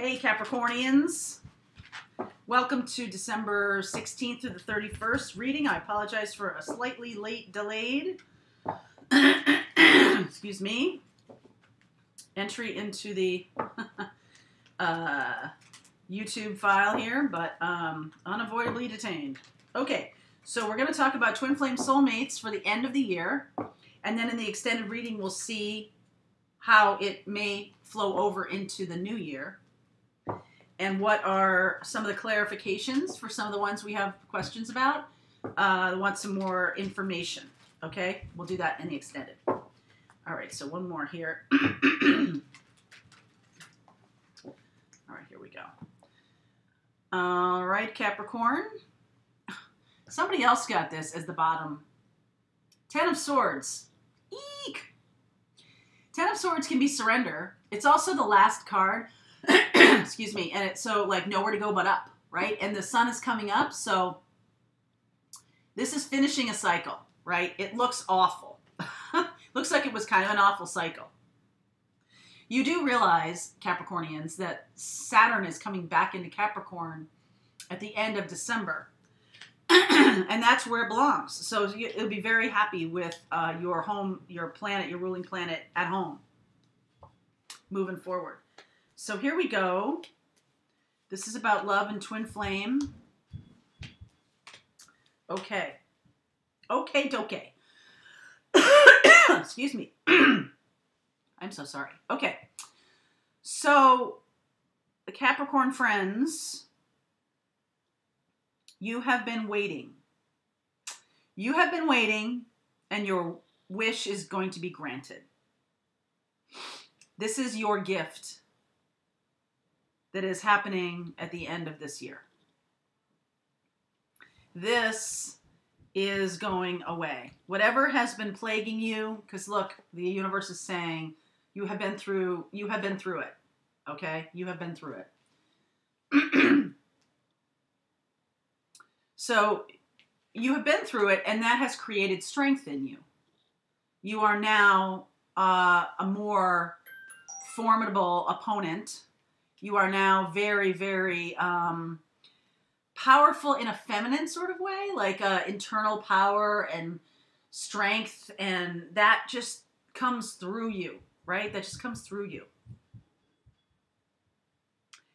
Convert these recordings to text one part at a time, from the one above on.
Hey, Capricornians. Welcome to December 16th through the 31st reading. I apologize for a slightly late delayed, excuse me, entry into the uh, YouTube file here, but um, unavoidably detained. Okay, so we're going to talk about twin flame soulmates for the end of the year, and then in the extended reading, we'll see how it may flow over into the new year and what are some of the clarifications for some of the ones we have questions about. Uh, want some more information. Okay, we'll do that in the extended. All right, so one more here. All right, here we go. All right, Capricorn. Somebody else got this as the bottom. Ten of Swords. Eek! Ten of Swords can be surrender. It's also the last card. Excuse me. And it's so like nowhere to go but up, right? And the sun is coming up, so this is finishing a cycle, right? It looks awful. looks like it was kind of an awful cycle. You do realize, Capricornians, that Saturn is coming back into Capricorn at the end of December. and that's where it belongs. So you'll be very happy with uh, your home, your planet, your ruling planet at home moving forward. So here we go. This is about love and twin flame. Okay. Okay, okay. Excuse me. I'm so sorry. Okay. So, the Capricorn friends, you have been waiting. You have been waiting, and your wish is going to be granted. This is your gift that is happening at the end of this year. This is going away. Whatever has been plaguing you, because look, the universe is saying you have been through you have been through it. Okay? You have been through it. so you have been through it, and that has created strength in you. You are now uh, a more formidable opponent. You are now very, very um, powerful in a feminine sort of way, like uh, internal power and strength, and that just comes through you, right? That just comes through you.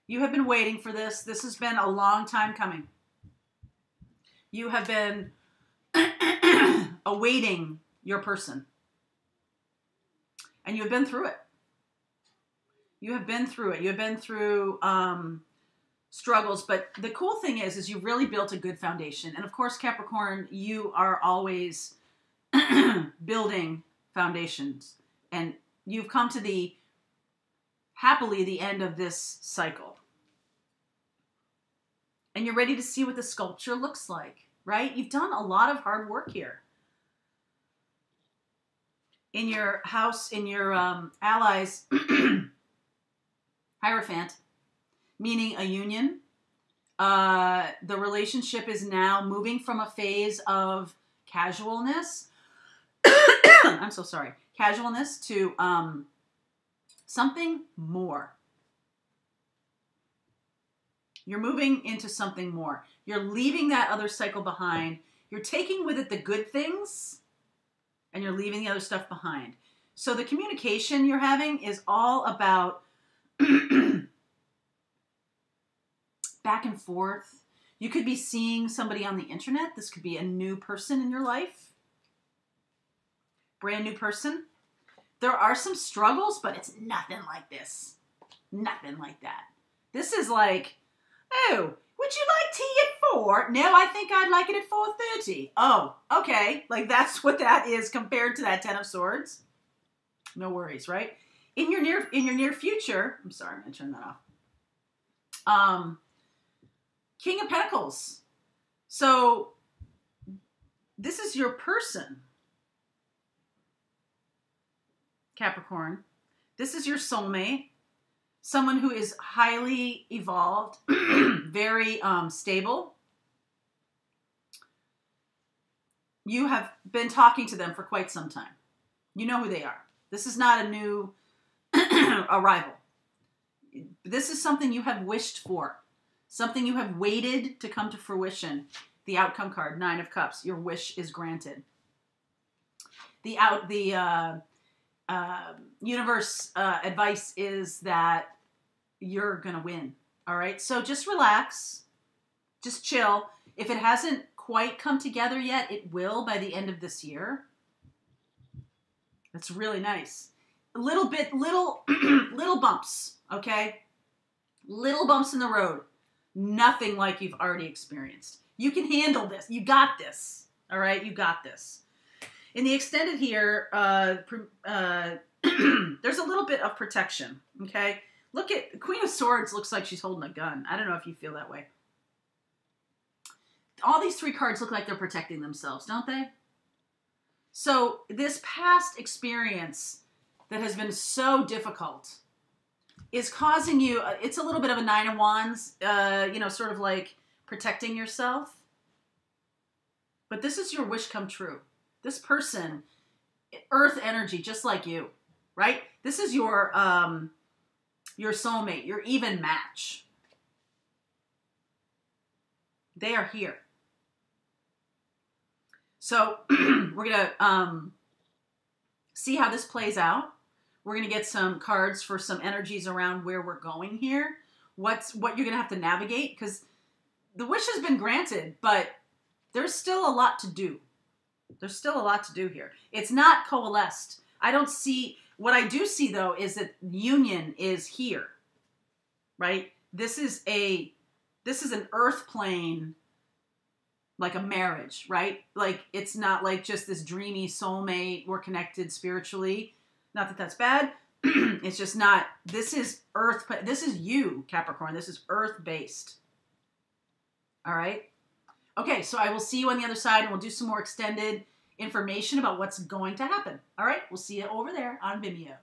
You have been waiting for this. This has been a long time coming. You have been awaiting your person. And you have been through it. You have been through it. You have been through um, struggles, but the cool thing is, is you've really built a good foundation. And of course, Capricorn, you are always building foundations, and you've come to the happily the end of this cycle. And you're ready to see what the sculpture looks like, right? You've done a lot of hard work here. In your house, in your um, allies, Hierophant, meaning a union. Uh, the relationship is now moving from a phase of casualness. I'm so sorry. Casualness to um, something more. You're moving into something more. You're leaving that other cycle behind. You're taking with it the good things and you're leaving the other stuff behind. So the communication you're having is all about back and forth. You could be seeing somebody on the internet. This could be a new person in your life. Brand new person. There are some struggles, but it's nothing like this. Nothing like that. This is like, oh, would you like tea at four? No, I think I'd like it at four thirty. Oh, okay. Like that's what that is compared to that ten of swords. No worries, right? In your near in your near future. I'm sorry, I'm gonna turn that off. Um, King of Pentacles. So this is your person, Capricorn. This is your soulmate, someone who is highly evolved, very um, stable. You have been talking to them for quite some time. You know who they are. This is not a new arrival. This is something you have wished for, something you have waited to come to fruition. The outcome card, Nine of Cups. Your wish is granted. The out the uh, uh, universe uh, advice is that you're gonna win. All right, so just relax, just chill. If it hasn't quite come together yet, it will by the end of this year. That's really nice. Little bit, little, little bumps, okay? Little bumps in the road. Nothing like you've already experienced. You can handle this. You got this. All right, you got this. In the extended here, uh, uh, there's a little bit of protection, okay? Look at Queen of Swords looks like she's holding a gun. I don't know if you feel that way. All these three cards look like they're protecting themselves, don't they? So this past experience that has been so difficult is causing you. Uh, it's a little bit of a nine of wands, uh, you know, sort of like protecting yourself. But this is your wish come true. This person, earth energy, just like you, right? This is your um, your soulmate, your even match. They are here. So we're gonna um, see how this plays out. We're gonna get some cards for some energies around where we're going here. What's what you're gonna have to navigate because the wish has been granted, but there's still a lot to do. There's still a lot to do here. It's not coalesced. I don't see what I do see though is that union is here. Right? This is a this is an earth plane like a marriage, right? Like it's not like just this dreamy soulmate, we're connected spiritually. Not that that's bad. it's just not this is earth this is you, Capricorn. This is earth based. All right? Okay, so I will see you on the other side and we'll do some more extended information about what's going to happen. All right, we'll see you over there on Vimeo.